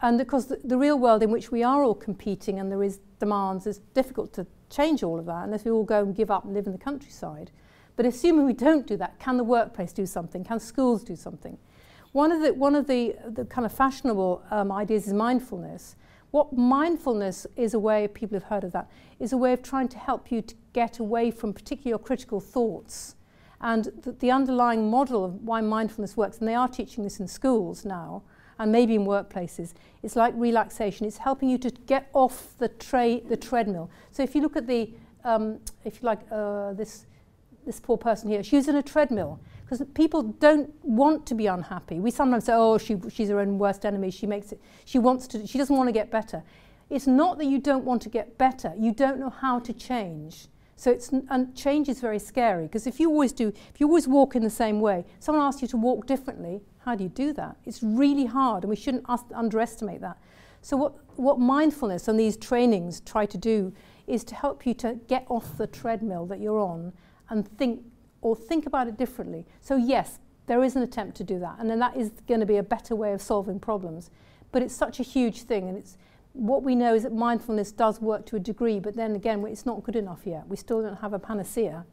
and because the, the real world in which we are all competing and there is demands is difficult to change all of that unless we all go and give up and live in the countryside. But assuming we don't do that, can the workplace do something? Can schools do something? One of the, one of the, the kind of fashionable um, ideas is mindfulness. What mindfulness is a way, people have heard of that, is a way of trying to help you to get away from particular critical thoughts. And the, the underlying model of why mindfulness works, and they are teaching this in schools now, and maybe in workplaces. It's like relaxation. It's helping you to get off the, tra- the treadmill. So if you look at the, um, if you like, uh, this, this poor person here, she's in a treadmill because people don't want to be unhappy. We sometimes say, oh, she, she's her own worst enemy. She makes it, she wants to, she doesn't want to get better. It's not that you don't want to get better. You don't know how to change. So it's, and change is very scary because if you always do, if you always walk in the same way, someone asks you to walk differently, how do you do that? It's really hard, and we shouldn't underestimate that. So, what, what mindfulness and these trainings try to do is to help you to get off the treadmill that you're on and think or think about it differently. So, yes, there is an attempt to do that, and then that is going to be a better way of solving problems. But it's such a huge thing, and it's what we know is that mindfulness does work to a degree, but then again, it's not good enough yet. We still don't have a panacea.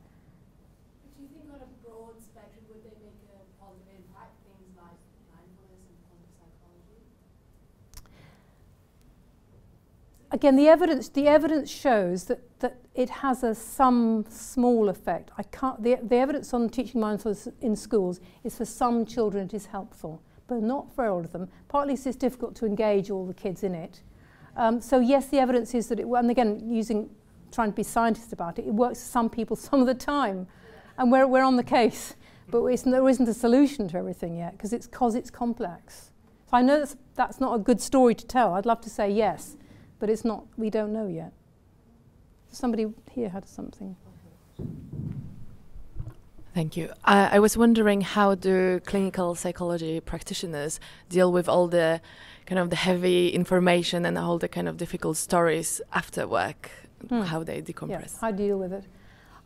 Again, the evidence, the evidence shows that, that it has a some small effect. I can't, the, the evidence on teaching mindfulness in schools is for some children it is helpful, but not for all of them. Partly it's difficult to engage all the kids in it. Um, so yes, the evidence is that it, and again, using, trying to be scientist about it, it works for some people some of the time. And we're, we're on the case, but there isn't a solution to everything yet because it's, cause it's complex. So I know that's, that's not a good story to tell. I'd love to say yes, but it's not, we don't know yet. Somebody here had something. Thank you. Uh, I was wondering how do clinical psychology practitioners deal with all the kind of the heavy information and all the kind of difficult stories after work? Hmm. How they decompress? Yeah, how do you deal with it?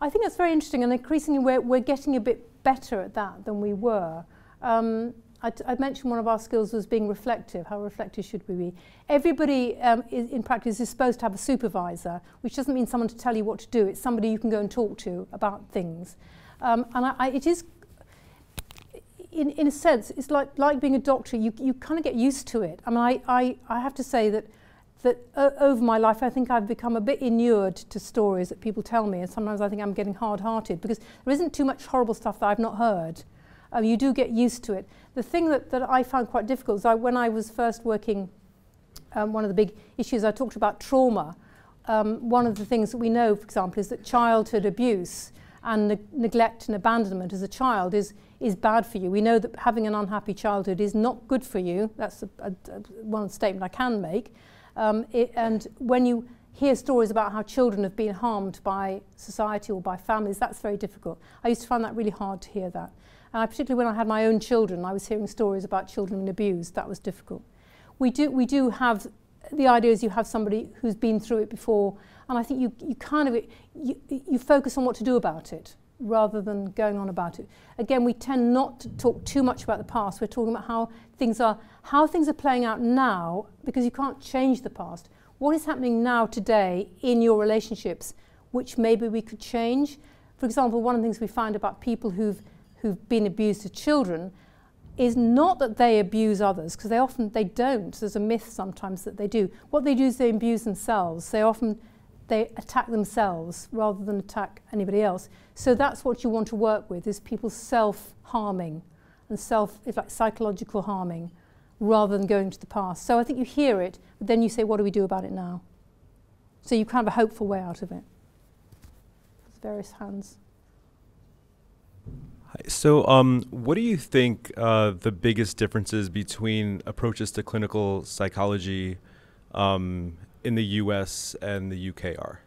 I think that's very interesting, and increasingly we're, we're getting a bit better at that than we were. Um, I, mentioned one of our skills was being reflective. How reflective should we be? Everybody um, is, in practice is supposed to have a supervisor, which doesn't mean someone to tell you what to do. It's somebody you can go and talk to about things. Um, and I, I, it is, in, in a sense, it's like, like being a doctor. You, you kind of get used to it. I mean, I, I, I have to say that that uh, over my life, I think I've become a bit inured to stories that people tell me, and sometimes I think I'm getting hard-hearted because there isn't too much horrible stuff that I've not heard. Um, you do get used to it. The thing that, that I found quite difficult is I, when I was first working, um, one of the big issues I talked about trauma. Um, one of the things that we know, for example, is that childhood abuse and ne neglect and abandonment as a child is, is bad for you. We know that having an unhappy childhood is not good for you. That's a, a, a one statement I can make. Um, it, and when you hear stories about how children have been harmed by society or by families, that's very difficult. I used to find that really hard to hear that. And I, particularly when I had my own children, I was hearing stories about children being abused. That was difficult. We do, we do have, the idea is you have somebody who's been through it before, and I think you, you kind of, you, you focus on what to do about it rather than going on about it. Again, we tend not to talk too much about the past. We're talking about how things are, how things are playing out now, because you can't change the past. What is happening now today in your relationships, which maybe we could change? For example, one of the things we find about people who've who've been abused as children is not that they abuse others because they often they don't. There's a myth sometimes that they do. What they do is they abuse themselves. They often they attack themselves rather than attack anybody else. So that's what you want to work with is people self-harming and self it's like psychological harming rather than going to the past. So i think you hear it but then you say what do we do about it now? So you kind of a hopeful way out of it. There's various hands so, um, what do you think uh, the biggest differences between approaches to clinical psychology um, in the U.S. and the U.K. are?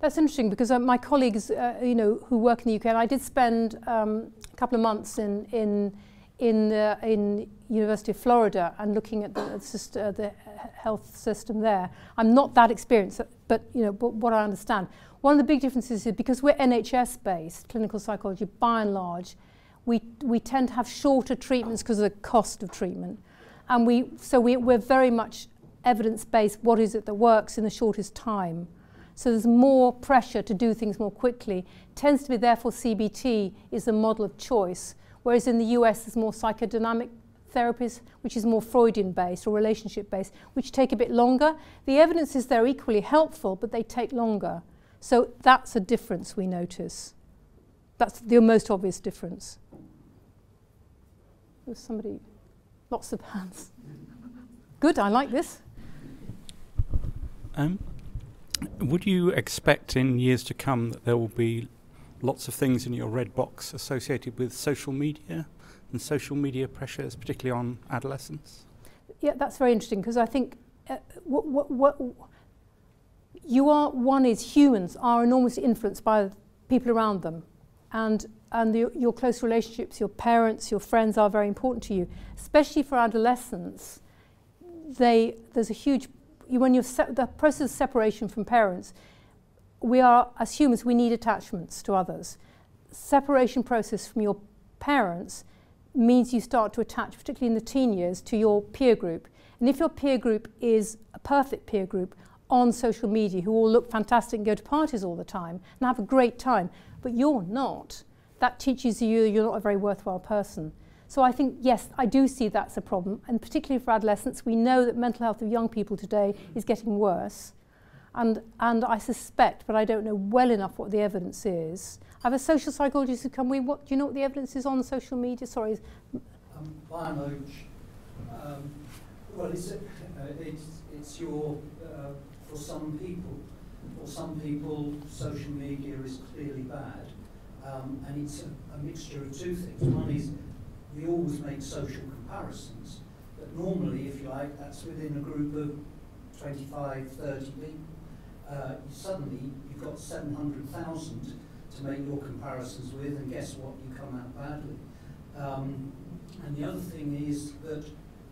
That's interesting because uh, my colleagues, uh, you know, who work in the UK, and I did spend um, a couple of months in in in the in University of Florida and looking at the, uh, the health system there. I'm not that experienced, but you know, but what I understand. One of the big differences is because we're NHS based, clinical psychology, by and large, we, we tend to have shorter treatments because of the cost of treatment. And we, so we, we're very much evidence based what is it that works in the shortest time. So there's more pressure to do things more quickly. Tends to be therefore CBT is the model of choice, whereas in the US there's more psychodynamic therapies, which is more Freudian based or relationship based, which take a bit longer. The evidence is they're equally helpful, but they take longer. So that's a difference we notice. That's the most obvious difference. There's somebody, lots of hands. Good, I like this. Um, would you expect in years to come that there will be lots of things in your red box associated with social media and social media pressures, particularly on adolescents? Yeah, that's very interesting because I think uh, what, what, what you are, one is humans are enormously influenced by people around them. And, and the, your close relationships, your parents, your friends are very important to you. Especially for adolescents, they, there's a huge, when you're the process of separation from parents, we are, as humans, we need attachments to others. Separation process from your parents means you start to attach, particularly in the teen years, to your peer group. And if your peer group is a perfect peer group, on social media who all look fantastic and go to parties all the time and have a great time, but you're not. That teaches you you're not a very worthwhile person. So I think, yes, I do see that's a problem, and particularly for adolescents, we know that mental health of young people today is getting worse. And, and I suspect, but I don't know well enough what the evidence is. I have a social psychologist who come, we, what, do you know what the evidence is on social media? Sorry. Um, by and large, um, well, it's, uh, it's, it's your uh, for some people. For some people, social media is clearly bad, um, and it's a, a mixture of two things. One is we always make social comparisons, but normally, if you like, that's within a group of 25, 30 people. Uh, suddenly, you've got 700,000 to make your comparisons with, and guess what, you come out badly. Um, and the other thing is that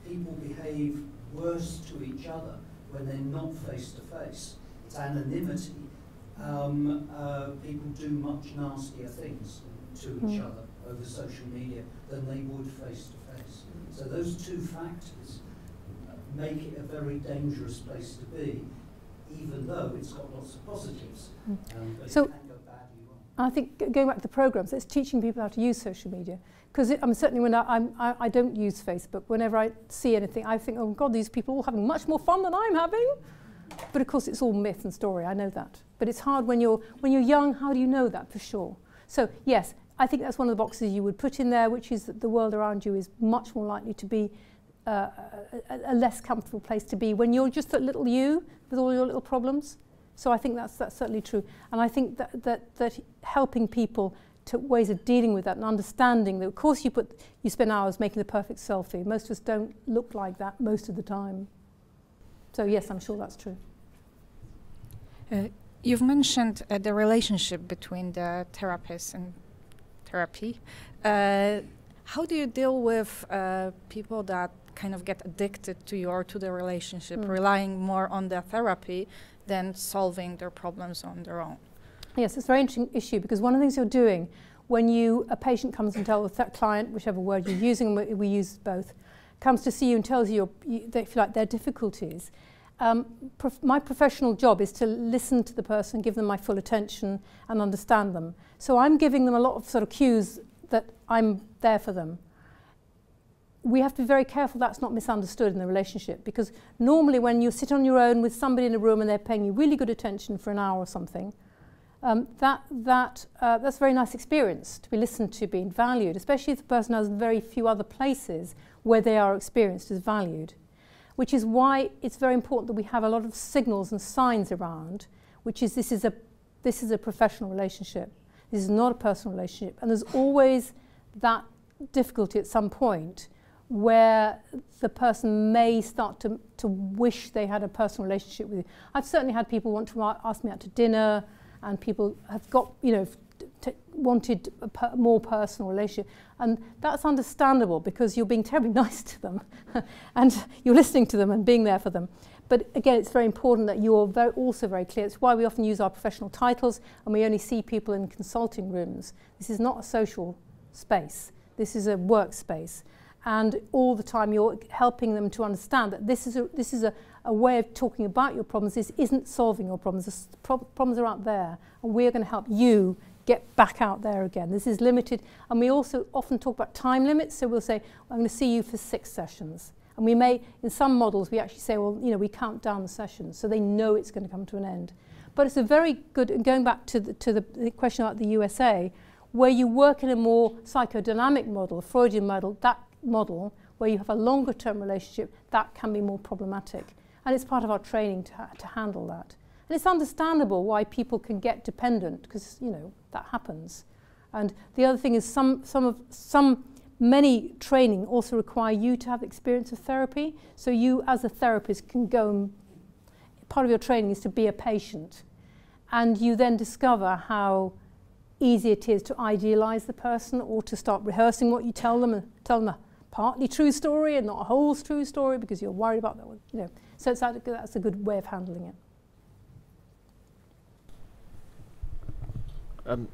people behave worse to each other when they're not face to face. It's anonymity. Um, uh, people do much nastier things to each Mm. other over social media than they would face to face. So those two factors make it a very dangerous place to be, even though it's got lots of positives. Mm. Um, So- it can go badly wrong. I think going back to the programs, it's teaching people how to use social media. Because I'm certainly when I, I'm, I, I don't use Facebook, whenever I see anything, I think, oh God, these people are all having much more fun than I'm having. But of course, it's all myth and story. I know that. But it's hard when you're when you're young. How do you know that for sure? So yes, I think that's one of the boxes you would put in there, which is that the world around you is much more likely to be uh, a, a, less comfortable place to be when you're just a little you with all your little problems. So I think that's that's certainly true. And I think that that that helping people to ways of dealing with that and understanding that of course you put you spend hours making the perfect selfie. Most of us don't look like that most of the time. So yes, I'm sure that's true. Uh, you've mentioned uh, the relationship between the therapist and therapy. Uh, how do you deal with uh, people that kind of get addicted to your to the relationship, Mm. relying more on the therapy than solving their problems on their own? Yes, it's a very interesting issue because one of the things you're doing when you a patient comes and tells the th- client, whichever word you're using, we, we use both, comes to see you and tells you, your, you they feel like their difficulties. Um, prof- my professional job is to listen to the person, give them my full attention, and understand them. So I'm giving them a lot of sort of cues that I'm there for them. We have to be very careful that's not misunderstood in the relationship because normally when you sit on your own with somebody in a room and they're paying you really good attention for an hour or something, um, that, that, uh, that's a very nice experience to be listened to, being valued, especially if the person has very few other places where they are experienced as valued. Which is why it's very important that we have a lot of signals and signs around, which is this is a, this is a professional relationship. This is not a personal relationship. And there's always that difficulty at some point where the person may start to, to wish they had a personal relationship with you. I've certainly had people want to ask me out to dinner, and people have got, you know, wanted a per- more personal relationship. And that's understandable because you're being terribly nice to them and you're listening to them and being there for them. But again, it's very important that you're very, also very clear. It's why we often use our professional titles and we only see people in consulting rooms. This is not a social space. This is a workspace. And all the time you're helping them to understand that this is a, this is a, a way of talking about your problems. This isn't solving your problems. The pro- problems are out there. And we're going to help you get back out there again. This is limited. And we also often talk about time limits. So we'll say, I'm going to see you for six sessions. And we may, in some models, we actually say, well, you know, we count down the sessions so they know it's going to come to an end. But it's a very good, and going back to the, to the, question about the USA, where you work in a more psychodynamic model, Freudian model, that model, where you have a longer term relationship, that can be more problematic. And it's part of our training to, to handle that. And it's understandable why people can get dependent, because, you know, that happens. And the other thing is some, some of, some, many training also require you to have experience of therapy. So you, as a therapist, can go and part of your training is to be a patient. And you then discover how easy it is to idealize the person or to start rehearsing what you tell them and tell them a partly true story and not a whole true story because you're worried about that one, you know. So it's that, that's a good way of handling it. Um,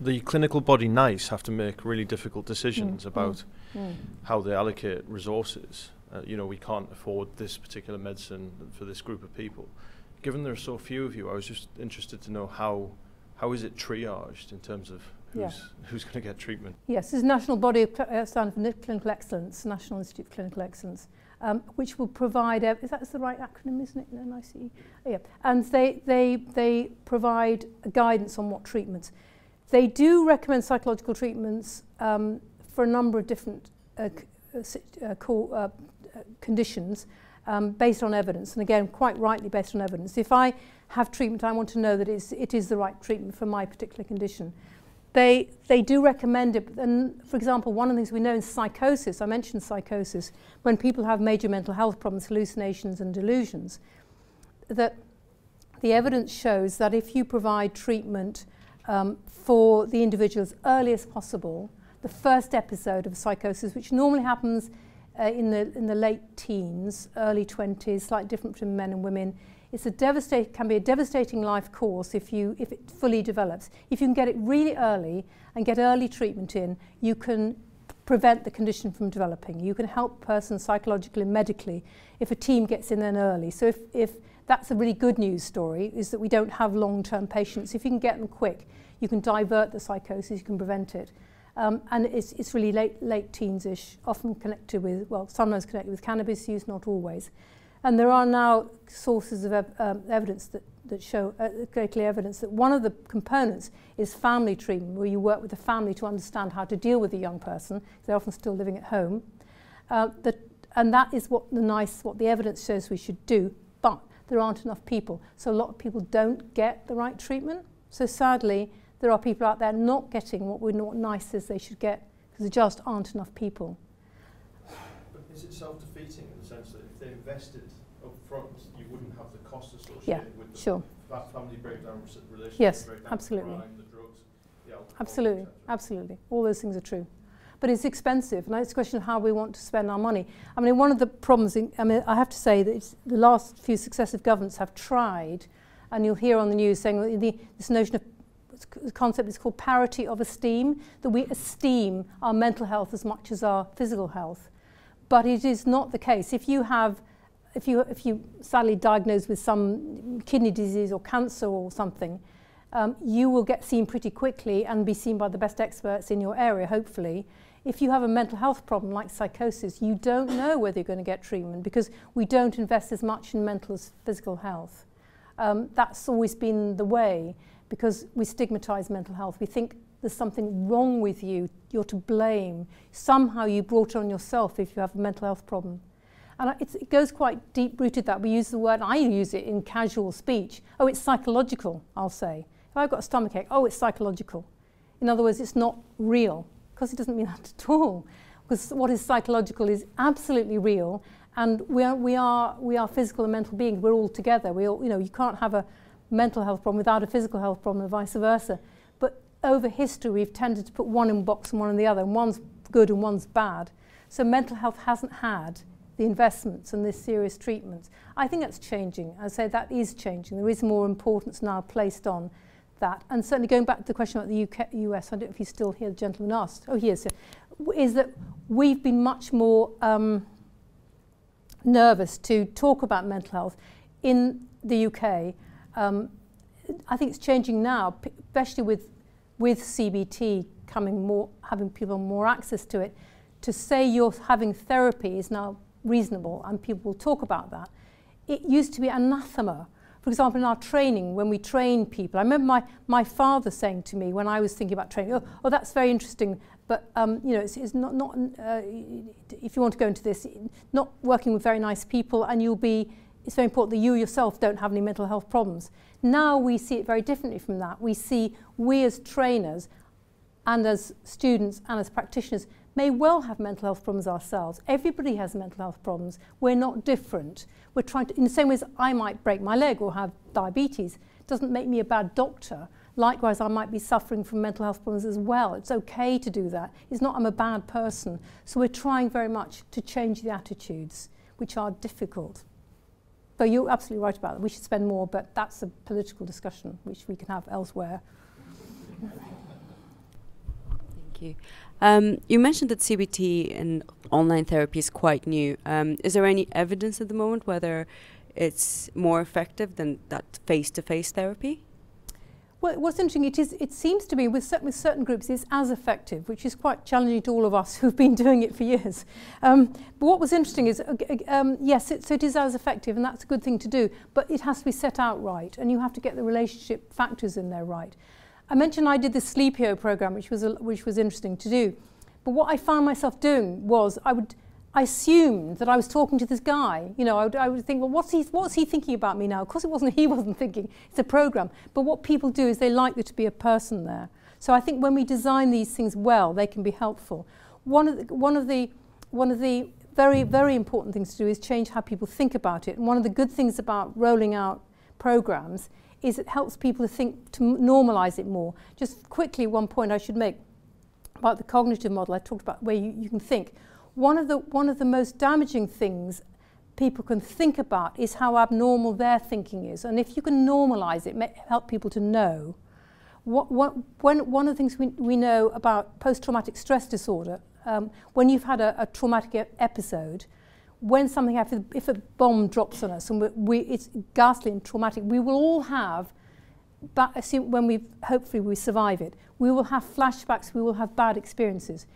the clinical body NICE have to make really difficult decisions Mm, about Mm. how they allocate resources. Uh, you know, we can't afford this particular medicine for this group of people. Given there are so few of you, I was just interested to know how how is it triaged in terms of who's Yeah. who's going to get treatment. Yes, this is National Body of Cl- uh, Standard for Clinical Excellence, National Institute of Clinical Excellence, um, which will provide, a, is that the right acronym, isn't it, NICE? Oh, yeah. And they, they, they provide guidance on what treatments. They do recommend psychological treatments um, for a number of different uh, uh, uh co uh, uh, conditions um, based on evidence, and again, quite rightly based on evidence. If I have treatment, I want to know that it's, it is the right treatment for my particular condition. They, they do recommend it. And for example, one of the things we know in psychosis, I mentioned psychosis, when people have major mental health problems, hallucinations and delusions, that the evidence shows that if you provide treatment um, for the individual as early as possible, the first episode of psychosis, which normally happens uh, in, the, in the late teens, early 20s, slightly different from men and women. it's a devastate can be a devastating life course if you if it fully develops. If you can get it really early and get early treatment in you can prevent the condition from developing. You can help person psychologically and medically if a team gets in then early. So if if that's a really good news story is that we don't have long-term patients. If you can get them quick you can divert the psychosis you can prevent it. Um, and it's, it's really late, late teens-ish, often connected with, well, sometimes connected with cannabis use, not always. And there are now sources of ev um, evidence that, that show, uh, greatly evidence that one of the components is family treatment, where you work with the family to understand how to deal with a young person. They're often still living at home. Uh, that, and that is what the nice, what the evidence shows we should do. But there aren't enough people. So a lot of people don't get the right treatment. So sadly, there are people out there not getting what we know nice as they should get because there just aren't enough people. But is it self-defeating in the sense that if they invested up front, you wouldn't have the cost associated yeah, with the sure. that family breakdown, relationship yes, breakdown, absolutely. crime, the drugs, the alcohol, Absolutely, absolutely. All those things are true. But it's expensive, and it's a question of how we want to spend our money. I mean, one of the problems, in, I mean, I have to say that the last few successive governments have tried, and you'll hear on the news saying the, this notion of the concept is called parity of esteem, that we esteem our mental health as much as our physical health. But it is not the case. If you have, if you, if you sadly diagnosed with some kidney disease or cancer or something, um, you will get seen pretty quickly and be seen by the best experts in your area, hopefully. If you have a mental health problem like psychosis, you don't know whether you're going to get treatment because we don't invest as much in mental as physical health. Um, that's always been the way because we stigmatize mental health. We think there's something wrong with you, you're to blame. Somehow you brought on yourself if you have a mental health problem. And it goes quite deep rooted that we use the word, I use it in casual speech. Oh, it's psychological, I'll say. If I've got a stomach ache, oh, it's psychological. In other words, it's not real, because it doesn't mean that at all. Because what is psychological is absolutely real, and we are, we are, we are physical and mental beings. We're all together. We all, you know, you can't have a mental health problem without a physical health problem and vice versa. But over history, we've tended to put one in box and one in the other, and one's good and one's bad. So mental health hasn't had the investments and this serious treatment. I think that's changing. I say that is changing. There is more importance now placed on that. And certainly going back to the question about the UK, US, I don't know if he's still here, the gentleman asked. Oh, he is. Is that we've been much more um, nervous to talk about mental health in the UK um, I think it's changing now, especially with, with CBT coming more, having people more access to it. To say you're having therapy is now reasonable and people will talk about that. It used to be anathema. For example, in our training, when we train people, I remember my, my father saying to me when I was thinking about training, oh, oh that's very interesting, but um, you know, it's, it's not, not uh, if you want to go into this, not working with very nice people and you'll be it's very important that you yourself don't have any mental health problems. Now we see it very differently from that. We see we as trainers and as students and as practitioners may well have mental health problems ourselves. Everybody has mental health problems. We're not different. We're trying to, in the same way as I might break my leg or have diabetes, doesn't make me a bad doctor. Likewise, I might be suffering from mental health problems as well. It's okay to do that. It's not I'm a bad person. So we're trying very much to change the attitudes, which are difficult. But you're absolutely right about that. We should spend more, but that's a political discussion which we can have elsewhere. Thank you. Um, you mentioned that CBT and online therapy is quite new. Um, is there any evidence at the moment whether it's more effective than that face-to-face -face therapy? Well, what's interesting, it, is, it seems to be, with, with certain groups, it's as effective, which is quite challenging to all of us who've been doing it for years. Um, but what was interesting is, uh, um, yes, it, so it is as effective, and that's a good thing to do, but it has to be set out right, and you have to get the relationship factors in there right. I mentioned I did the Sleepio program, which was, a, which was interesting to do. But what I found myself doing was I would I assumed that I was talking to this guy. You know, I would, I would think, well, what's he, what's he thinking about me now? Of course, it wasn't he wasn't thinking. It's a program. But what people do is they like there to be a person there. So I think when we design these things well, they can be helpful. One of the, one of the, one of the very, very important things to do is change how people think about it. And one of the good things about rolling out programs is it helps people to think, to normalise it more. Just quickly, one point I should make about the cognitive model I talked about, where you, you can think. One of, the, one of the most damaging things people can think about is how abnormal their thinking is. And if you can normalise it, may help people to know. What, what, when, one of the things we, we know about post-traumatic stress disorder, um, when you've had a, a traumatic e episode, when something happens, if a bomb drops on us and we, we, it's ghastly and traumatic, we will all have, but uh, assume when we hopefully we survive it, we will have flashbacks, we will have bad experiences.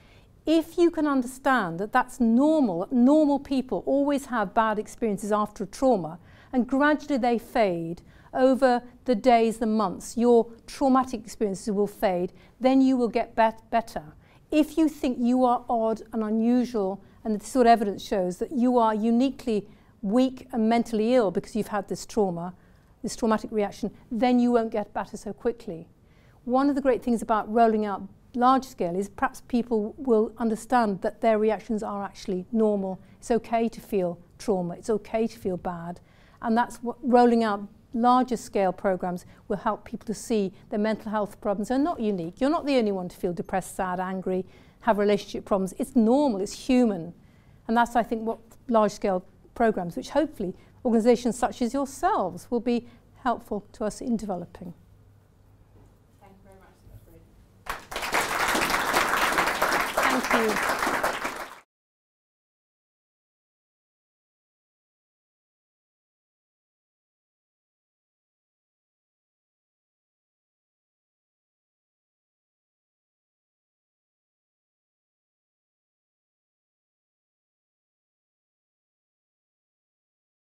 If you can understand that that's normal, that normal people always have bad experiences after a trauma, and gradually they fade over the days, the months, your traumatic experiences will fade, then you will get bet better. If you think you are odd and unusual and the sort of evidence shows that you are uniquely weak and mentally ill because you've had this trauma, this traumatic reaction, then you won't get better so quickly. One of the great things about rolling out large scale is perhaps people will understand that their reactions are actually normal. It's okay to feel trauma, it's okay to feel bad. And that's what rolling out larger scale programs will help people to see their mental health problems are not unique. You're not the only one to feel depressed, sad, angry, have relationship problems. It's normal, it's human. And that's, I think, what large scale programs, which hopefully organizations such as yourselves will be helpful to us in developing. Thank you very much. That's great. Thank you.